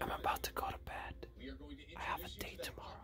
I'm about to go to bed. I have a date tomorrow.